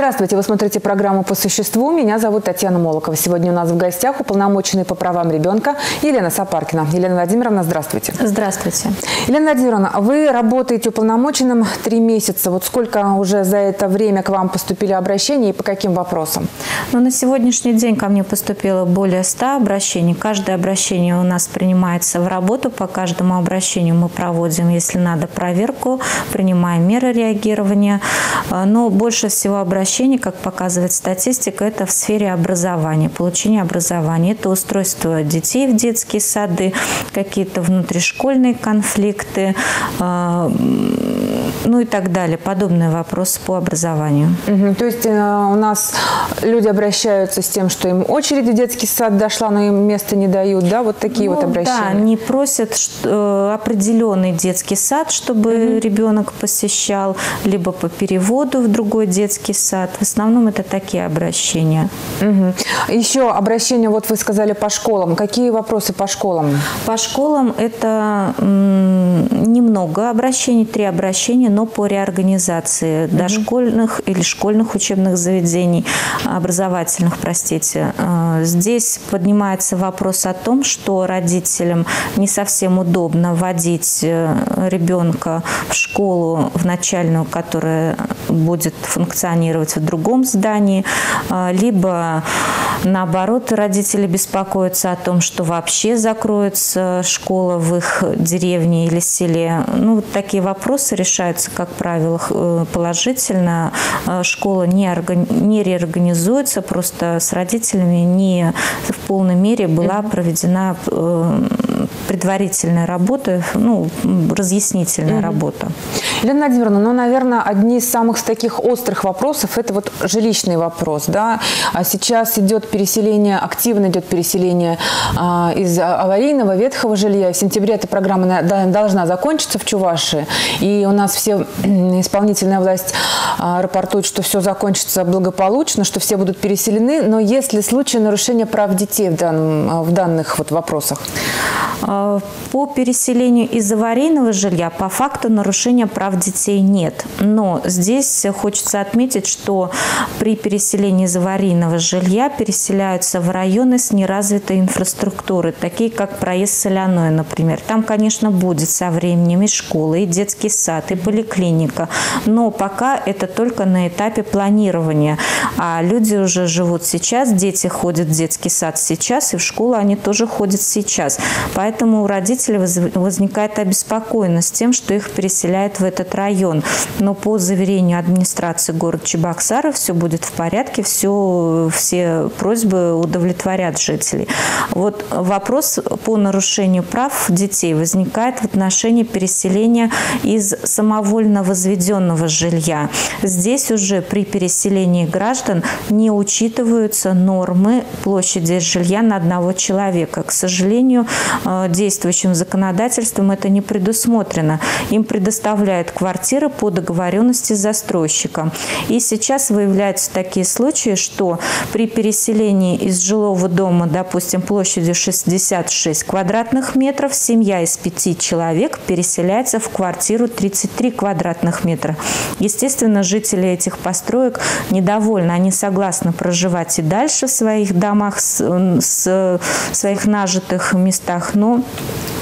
Здравствуйте, вы смотрите программу «По существу». Меня зовут Татьяна Молокова. Сегодня у нас в гостях уполномоченный по правам ребенка Елена Сапаркина. Елена Владимировна, здравствуйте. Здравствуйте. Елена Владимировна, вы работаете уполномоченным три месяца. Вот сколько уже за это время к вам поступили обращения и по каким вопросам? Ну, на сегодняшний день ко мне поступило более 100 обращений. Каждое обращение у нас принимается в работу. По каждому обращению мы проводим, если надо, проверку, принимаем меры реагирования. А, но больше всего обращений обращений, как показывает статистика, это в сфере образования, получения образования. Это устройство детей в детские сады, какие-то внутришкольные конфликты, а, ну и так далее. Подобные вопросы по образованию. Угу. То есть э, у нас люди обращаются с тем, что им очередь в детский сад дошла, но им места не дают, да? Вот такие ну, вот обращения. Да, они просят что, э, определенный детский сад, чтобы угу. ребенок посещал, либо по переводу в другой детский сад. В основном это такие обращения. Угу. Еще обращения, вот вы сказали по школам. Какие вопросы по школам? По школам это немного обращений, три обращения, но по реорганизации угу. дошкольных или школьных учебных заведений, образовательных, простите. А, здесь поднимается вопрос о том, что родителям не совсем удобно водить э, ребенка в школу, в начальную, которая будет функционировать функционировать в другом здании, а, либо наоборот родители беспокоятся о том, что вообще закроется школа в их деревне или селе. Ну, вот такие вопросы решаются, как правило, э, положительно. А, школа не, органи... не реорганизуется, просто с родителями не в полной мере была проведена э, предварительная работа, ну, разъяснительная mm-hmm. работа. Елена Владимировна, ну, наверное, одни из самых таких острых вопросов – это вот жилищный вопрос, да. А сейчас идет переселение, активно идет переселение а, из аварийного ветхого жилья. В сентябре эта программа должна закончиться в Чувашии, и у нас все исполнительная власть а, рапортует, что все закончится благополучно, что все будут переселены. Но есть ли случаи нарушения прав детей в, данном, в данных вот вопросах? А, по переселению из аварийного жилья по факту нарушения прав детей нет. Но здесь хочется отметить, что при переселении из аварийного жилья переселяются в районы с неразвитой инфраструктурой, такие как проезд Соляной, например. Там, конечно, будет со временем и школа, и детский сад, и поликлиника. Но пока это только на этапе планирования. А люди уже живут сейчас, дети ходят в детский сад сейчас, и в школу они тоже ходят сейчас. Поэтому у родителей возникает обеспокоенность тем, что их переселяют в этот район. Но по заверению администрации города Чебоксара все будет в порядке, все, все просьбы удовлетворят жителей. Вот вопрос по нарушению прав детей возникает в отношении переселения из самовольно возведенного жилья. Здесь уже при переселении граждан не учитываются нормы площади жилья на одного человека. К сожалению, Э, действующим законодательством это не предусмотрено. Им предоставляют квартиры по договоренности с застройщиком. И сейчас выявляются такие случаи, что при переселении из жилого дома, допустим, площадью 66 квадратных метров, семья из пяти человек переселяется в квартиру 33 квадратных метра. Естественно, жители этих построек недовольны. Они согласны проживать и дальше в своих домах, с, с своих нажитых местах, но,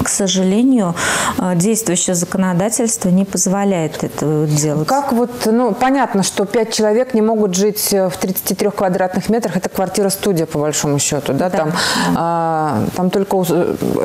к сожалению, э, действующее законодательство не позволяет это делать. Как вот, ну, понятно, что пять человек не могут жить в 33 квадратных метрах, это квартира-студия, по большому счету, да, да. Там, а, там только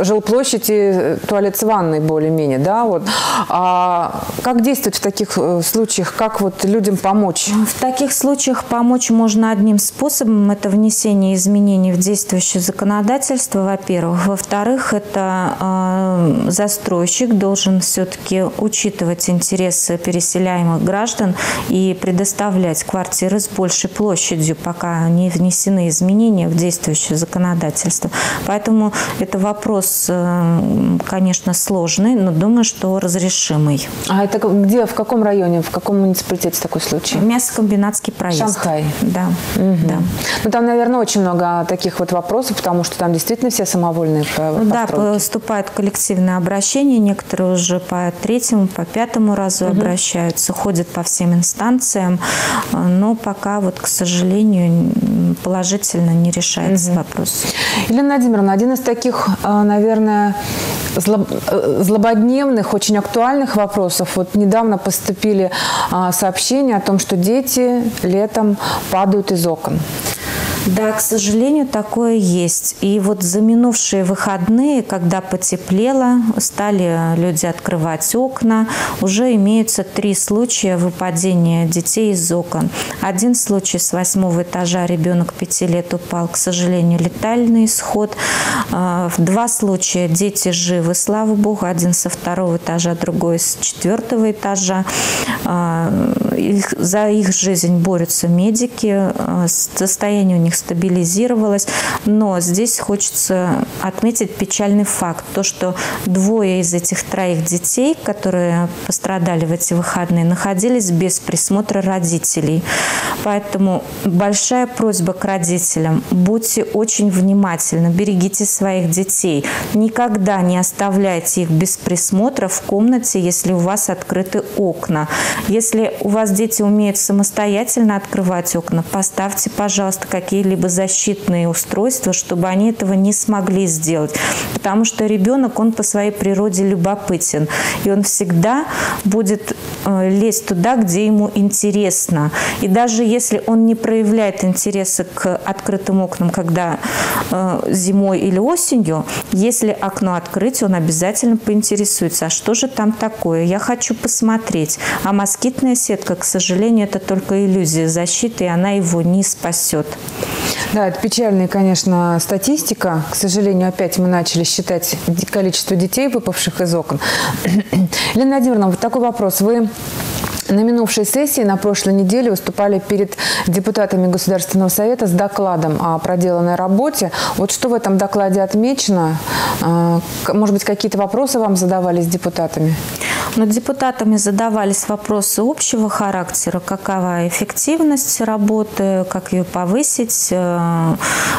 жилплощадь и туалет с ванной более-менее, да, вот. А как действовать в таких э, случаях, как вот людям помочь? В таких случаях помочь можно одним способом, это внесение изменений в действующее законодательство, во-первых. Во-вторых, это э, застройщик должен все-таки учитывать интересы переселяемых граждан и предоставлять квартиры с большей площадью, пока не внесены изменения в действующее законодательство. Поэтому это вопрос, э, конечно, сложный, но думаю, что разрешимый. А это где, в каком районе, в каком муниципалитете такой случай? Мясокомбинатский проезд. Шанхай. Да. Угу. да. Ну, там, наверное, очень много таких вот вопросов, потому что там действительно все самовольные Да, поступают коллективные обращения, некоторые уже по третьему, по пятому разу угу. обращаются, ходят по всем инстанциям, но пока вот, к сожалению, положительно не решается угу. вопрос. Елена Владимировна, один из таких, наверное, злободневных, очень актуальных вопросов. Вот недавно поступили сообщения о том, что дети летом падают из окон. Да, к сожалению, такое есть. И вот за минувшие выходные, когда потеплело, стали люди открывать окна, уже имеются три случая выпадения детей из окон. Один случай с восьмого этажа ребенок пяти лет упал, к сожалению, летальный исход. А, в два случая дети живы, слава богу, один со второго этажа, другой с четвертого этажа. А, за их жизнь борются медики, а, состояние у них них стабилизировалась. Но здесь хочется отметить печальный факт. То, что двое из этих троих детей, которые пострадали в эти выходные, находились без присмотра родителей. Поэтому большая просьба к родителям. Будьте очень внимательны, берегите своих детей. Никогда не оставляйте их без присмотра в комнате, если у вас открыты окна. Если у вас дети умеют самостоятельно открывать окна, поставьте, пожалуйста, какие какие-либо защитные устройства, чтобы они этого не смогли сделать. Потому что ребенок, он по своей природе любопытен. И он всегда будет э, лезть туда, где ему интересно. И даже если он не проявляет интереса к открытым окнам, когда э, зимой или осенью, если окно открыть, он обязательно поинтересуется, а что же там такое? Я хочу посмотреть. А москитная сетка, к сожалению, это только иллюзия защиты, и она его не спасет. Да, это печальная, конечно, статистика. К сожалению, опять мы начали считать количество детей, выпавших из окон. Елена Владимировна, вот такой вопрос. Вы на минувшей сессии на прошлой неделе выступали перед депутатами Государственного совета с докладом о проделанной работе. Вот что в этом докладе отмечено? А, может быть, какие-то вопросы вам задавали с депутатами? Но депутатами задавались вопросы общего характера, какова эффективность работы, как ее повысить, э,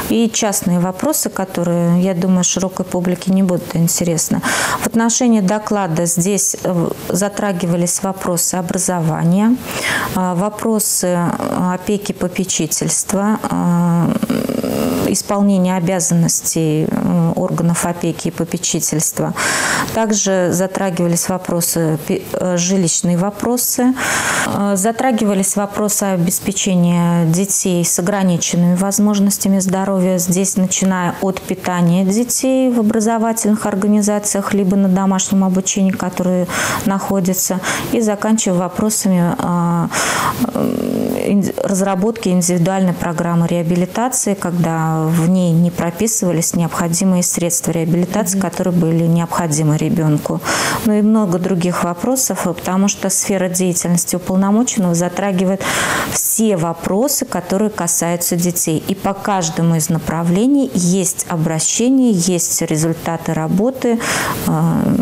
и частные вопросы, которые, я думаю, широкой публике не будут интересны. В отношении доклада здесь э, затрагивались вопросы образования, э, вопросы опеки попечительства, исполнения обязанностей органов опеки и попечительства. Также затрагивались вопросы, э, жилищные вопросы, э, затрагивались вопросы обеспечения детей с ограниченными возможностями здоровья. Здесь начиная от питания детей в образовательных организациях, либо на домашнем обучении, которые находятся, и заканчивая вопросами э, разработки индивидуальной программы реабилитации, когда в ней не прописывались необходимые средства реабилитации, которые были необходимы ребенку. Ну и много других вопросов, потому что сфера деятельности уполномоченного затрагивает все вопросы, которые касаются детей. И по каждому из направлений есть обращение, есть результаты работы, э,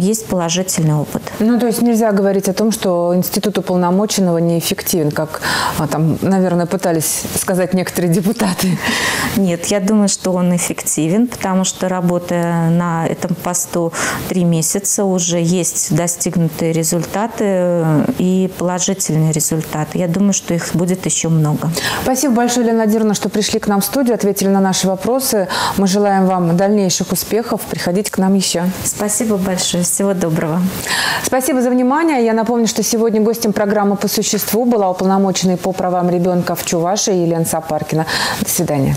есть положительный опыт. Ну, то есть нельзя говорить о том, что институт уполномоченного неэффективен, как а, там, наверное, пытались сказать некоторые депутаты. Нет, я думаю, что он эффективен, потому что работая на этом посту три месяца уже есть достигнутые результаты э, и положительные результаты. Я думаю, что их будет еще много. Спасибо большое, Лена Владимировна, что пришли к нам в студию, ответили на наши вопросы. Мы желаем вам дальнейших успехов. Приходите к нам еще. Спасибо большое. Всего доброго. Спасибо за внимание. Я напомню, что сегодня гостем программы «По существу» была уполномоченная по правам ребенка в Чувашии Елена Сапаркина. До свидания.